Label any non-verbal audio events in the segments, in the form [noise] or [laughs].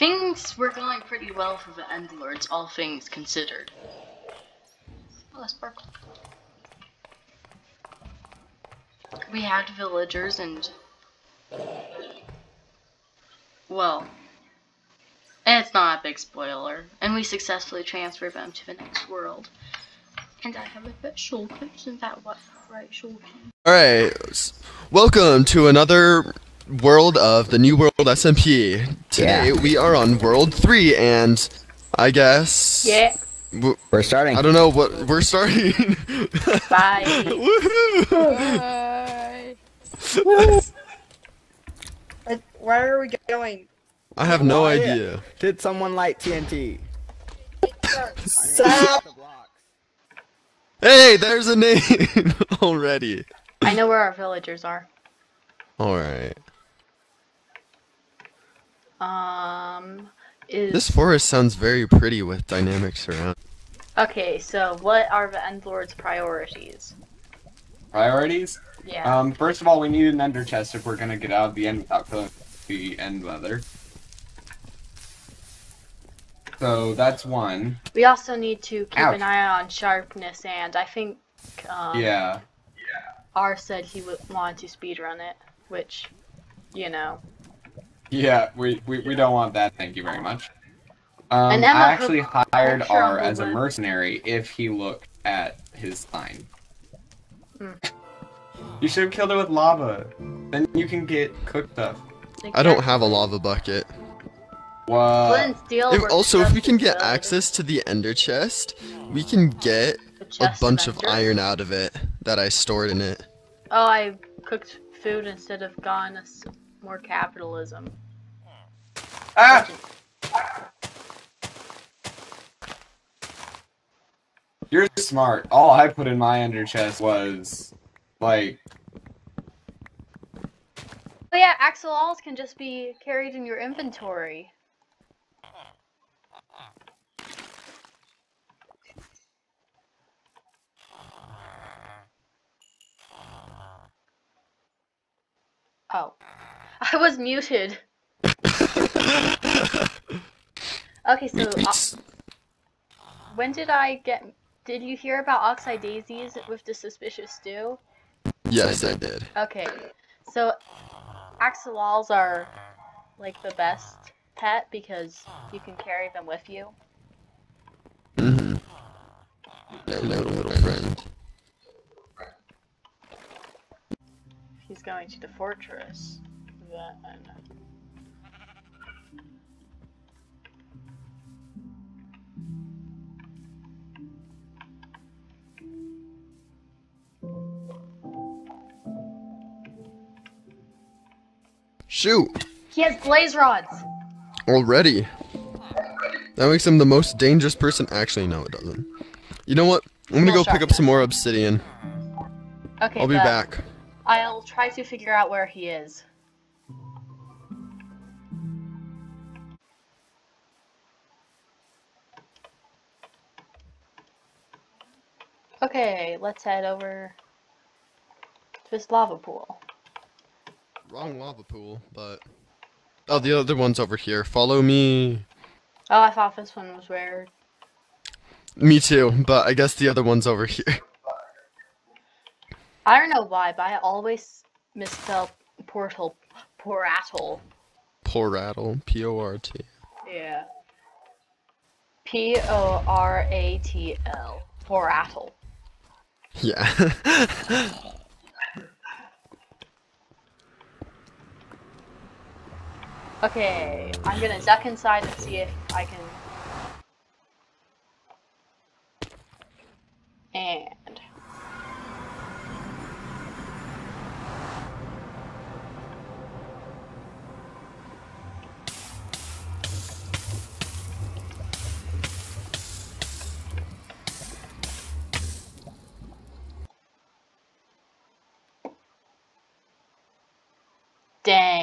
Things were going pretty well for the End Lords, all things considered. Oh, that's sparkle. We had villagers and. Well. It's not a big spoiler. And we successfully transferred them to the next world. And I have a bit shulker, isn't that what? Right, shulker. Alright, welcome to another world of the New World SMP. Today Yeah. we are on World 3, and I guess. Yeah. w- We're starting. I don't know what. We're starting. Bye. [laughs] Woohoo! Uh, Where are we going? I have no Quiet. idea. Did someone light TNT? Stop! Hey, there's a name [laughs] already. I know where our villagers are. Alright. Um, is This forest sounds very pretty with dynamic surround. okay. So, what are the End Lord's priorities? Priorities? Yeah. Um, first of all, we need an ender chest if we're gonna get out of the end without killing the end mother. So that's one. we also need to keep ouch. an eye on sharpness, and I think um, Yeah. R said he would want to speedrun it, which, you know. Yeah, we, we, we don't want that, thank you very much. Um, And I actually hired Hook R as a mercenary if he looked at his sign. Hmm. You should have killed her with lava. Then you can get cooked stuff. I don't have a lava bucket. What? Flint and steel If, also, if we can get good. access to the ender chest, we can get a bunch of Avenger. iron out of it that I stored in it. Oh, I cooked food instead of gone us more capitalism. Ah! You're smart. All I put in my ender chest was like Oh yeah, Axolotls can just be carried in your inventory. Oh. I was muted. Okay, so uh, when did I get did you hear about oxeye daisies with the suspicious stew? yes, I did. Okay, so axolotls are like the best pet because you can carry them with you. Mm-hmm. Their little, little friend. He's going to the fortress. Then Shoot! he has blaze rods. Already. That makes him the most dangerous person. Actually, no, it doesn't. You know what? I'm gonna Well, go pick up some more obsidian. Okay, I'll be back. I'll try to figure out where he is. Okay, let's head over to this lava pool. Wrong lava pool, but. Oh, the other one's over here. Follow me. Oh, I thought this one was where. Me too, but I guess the other one's over here. [laughs] I don't know why, but I always misspell portal. Poratl. Poor rattle. P O R T. Yeah. P O Yeah. [laughs] Okay, I'm gonna duck inside and see if I can.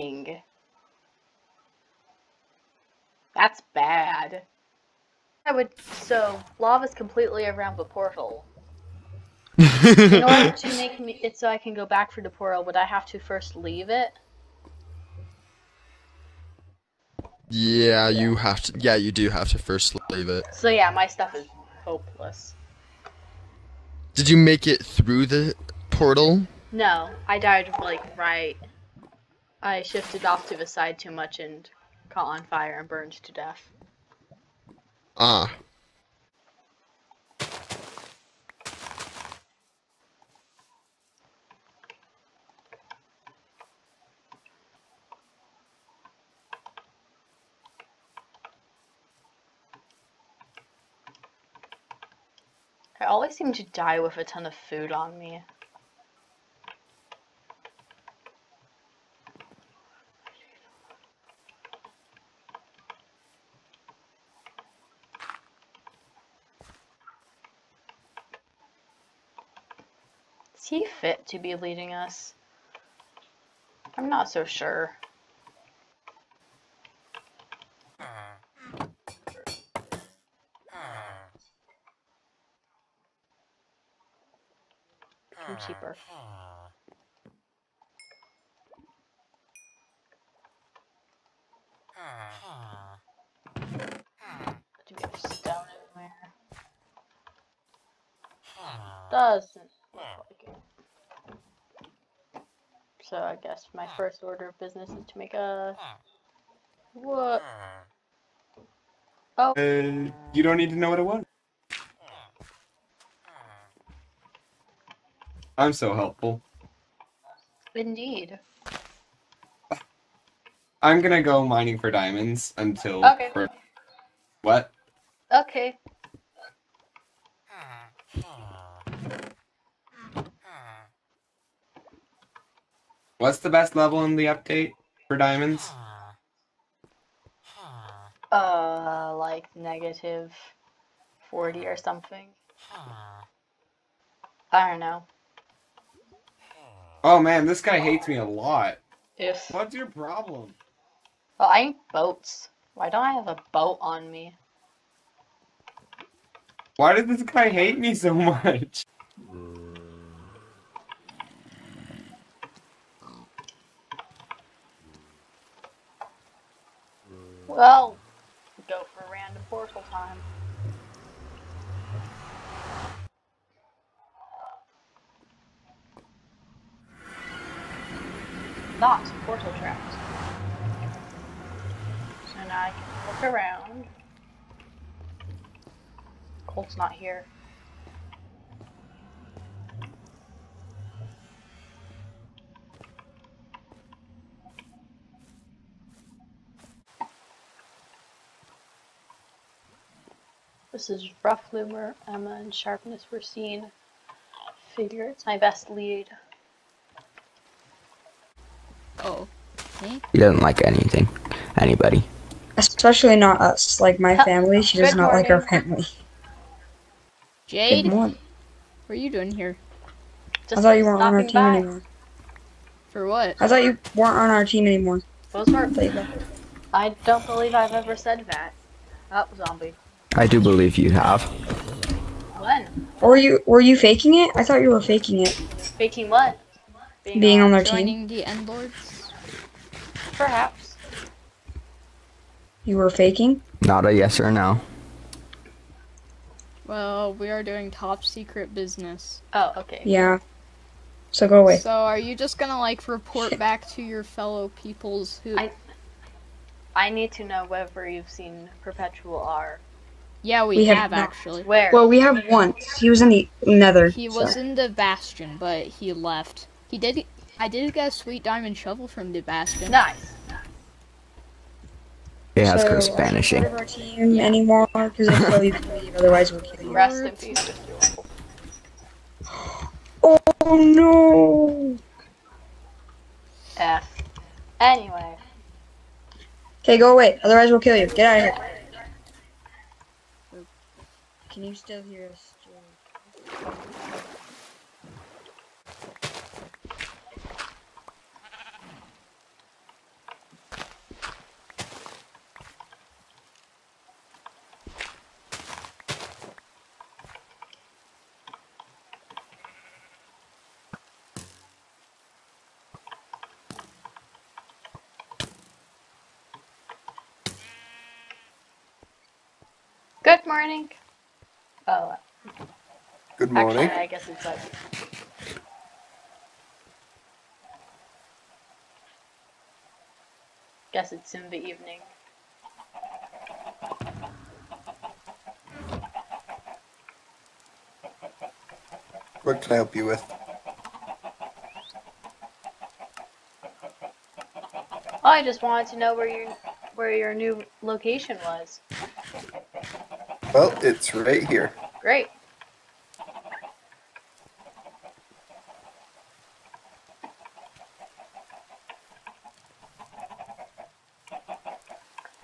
Dang. That's bad. I would so lava's completely around the portal. [laughs] In order to make me it so I can go back for the portal, would I have to first leave it? Yeah, you have to. Yeah, you do have to first leave it. So yeah, my stuff is hopeless. Did you make it through the portal? No, I died like right. I shifted off to the side too much and caught on fire and burned to death. Ah. I always seem to die with a ton of food on me. He fit to be leading us? I'm not so sure. Too cheaper. Do we have stone? Doesn't look like it. So I guess my hmm. first order of business is to make a hmm. what? Hmm. Oh, Uh, you don't need to know what it was. I'm so helpful. indeed. I'm gonna go mining for diamonds until. Okay. For... What? Okay. What's the best level in the update for diamonds? Uh, like negative 40 or something. I don't know. Oh man, this guy hates me a lot. If. What's your problem? Well, I need boats. Why don't I have a boat on me? Why did this guy hate me so [laughs] much? Well, go for random portal time. Not portal traps. So now I can look around. Colt's not here. This is rough loomer, Emma, and sharpness were seen. Figure it's my best lead. Oh. Me? He doesn't like anything. Anybody. Especially not us. Like my family, she does Good not like our family. Jade? Good morning. What are you doing here? I thought you weren't on our team by. anymore. For what? I thought you weren't on our team anymore. Those were. I thought. I don't believe I've ever said that. Oh, zombie. I do believe you have. When? Or were you were you faking it? I thought you were faking it. Faking what? Being on their team. Joining the end lords. Perhaps. You were faking? Not a yes or no. Well, we are doing top secret business. Oh, okay. Yeah. So go away. So are you just gonna like report [laughs] back to your fellow peoples who I- I need to know whether you've seen Perpetual R. Yeah, we, We have have, actually. Where? Well, we have one. He was in the nether. He was in the Bastion, but he left. He did I did get a sweet diamond shovel from the Bastion. nice. It has So, Chris are you part vanishing. of our team anymore? Because if so, you can leave. Otherwise, we'll kill you. Rest in peace, [gasps] Oh no! F. Anyway. Okay, go away. Otherwise, we'll kill you. Get out of here. Can you still hear us, Good morning. Oh, Good actually, morning. I guess it's like. Guess it's in the evening. What can I help you with? Oh, I just wanted to know where your where your new location was. Well, it's right here. Great.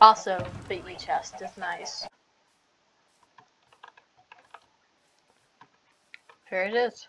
Also, the E chest is nice. Here it is.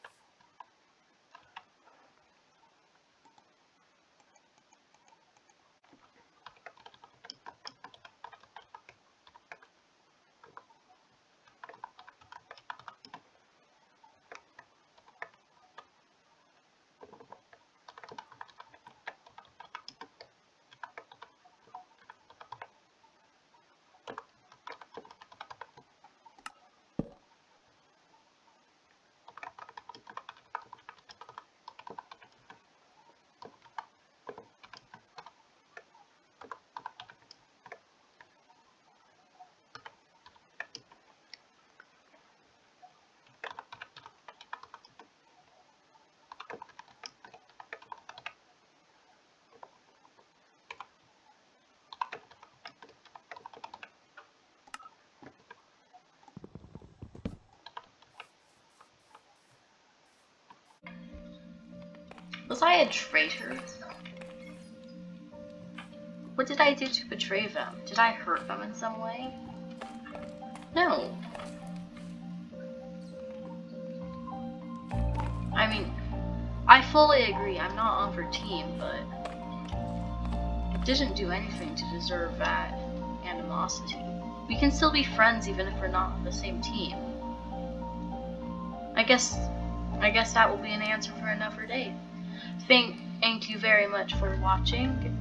Was I a traitor? What did I do to betray them? Did I hurt them in some way? No. I mean, I fully agree, I'm not on for team, but I didn't do anything to deserve that animosity. We can still be friends even if we're not on the same team. I guess I guess that will be an answer for another day. Thank thank you very much for watching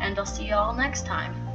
and I'll see you all next time.